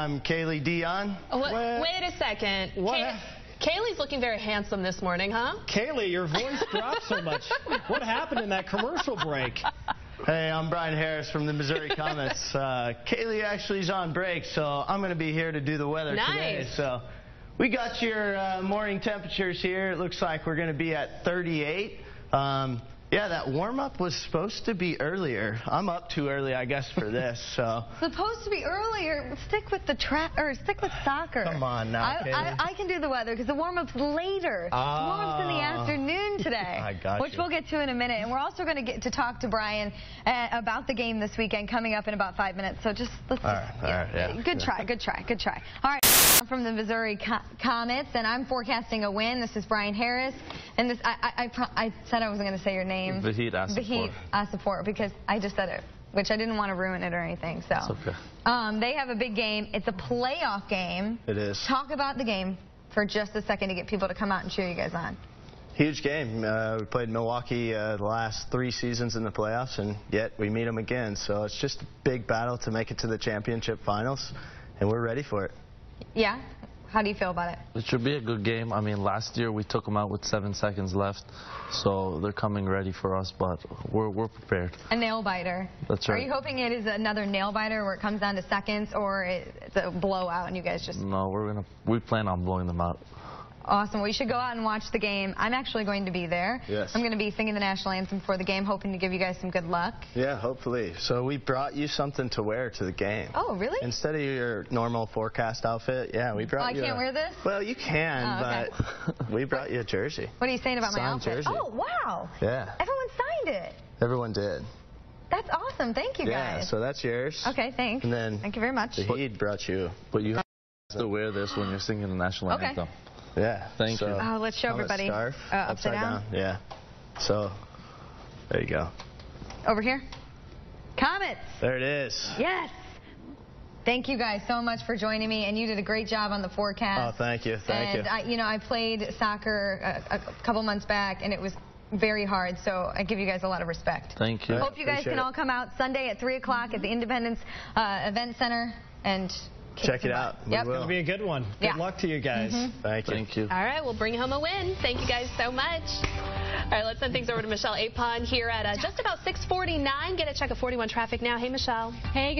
I'm Kalee Dionne. What, Well, wait a second. what Kay- Kalee's looking very handsome this morning, huh? Kalee, your voice dropped so much. What happened in that commercial break? Hey, I'm Brian Harris from the Missouri Comets. Uh, Kalee actually is on break, so I'm going to be here to do the weather today. Nice. So we got your uh, morning temperatures here. It looks like we're going to be at 38. Um, yeah, that warm up was supposed to be earlier. I'm up too early, I guess, for this. So Supposed to be earlier. Stick with the track or stick with soccer. Come on now, I, I, I can do the weather because the warm up's later. the warm up's in the Ah. afternoon today. I got Which you. we'll get to in a minute. And we're also going to get to talk to Brian uh, about the game this weekend coming up in about five minutes. So just let's. All right, all right, yeah. Good try. Good try. Good try. All right. I'm from the Missouri Co- Comets, and I'm forecasting a win. This is Brian Harris, and this I I, I, pro- I said I wasn't going to say your name. Vahid Assadpour. Vahid Assadpour, because I just said it, which I didn't want to ruin it or anything. So. It's okay. Um, they have a big game. It's a playoff game. it is. Talk about the game for just a second to get people to come out and cheer you guys on. Huge game. Uh, we played Milwaukee uh, the last three seasons in the playoffs, and yet we meet them again. So it's just a big battle to make it to the championship finals, and we're ready for it. Yeah? How do you feel about it? It should be a good game. I mean, last year we took them out with seven seconds left, so they're coming ready for us, but we're, we're prepared. A nail biter. That's right. Are you hoping it is another nail biter where it comes down to seconds, or it's a blowout and you guys just No, we're gonna we plan on blowing them out. Awesome? We should go out and watch the game. I'm actually going to be there. Yes. I'm going to be singing the national anthem for the game, hoping to give you guys some good luck. Yeah, hopefully. So we brought you something to wear to the game. Oh, really? Instead of your normal forecast outfit, yeah, we brought Oh, I you. can't a- wear this? Well, you can, Oh, okay. but we brought you a jersey. What are you saying about my outfit? jersey. Oh, wow. Yeah, Everyone signed it. everyone did. That's awesome. Thank you Yeah, guys. so that's yours. Okay, thanks. And then Thank you very much. Shahid brought you. But you have to wear this when you're singing the national Okay. anthem. Yeah. Thank so, you. Oh, let's show everybody. Scarf, Uh, upside down? Yeah. So, there you go. Over here. Comets. There it is. Yes. Thank you guys so much for joining me, and you did a great job on the forecast. Oh, thank you, thank and you. I, you know, I played soccer a, a couple months back, and it was very hard. So I give you guys a lot of respect. Thank you. All right. Hope you guys appreciate can it. all come out Sunday at three o'clock at the Independence uh, Event Center and kick Check it out. We Yep. It'll be a good one. Good Yeah. luck to you guys. Thank you. Thank you. All right, we'll bring home a win. Thank you guys so much. All right, let's send things over to Michelle Apon here at uh, just about 649. Get a check of 41 traffic now. Hey, Michelle. Hey,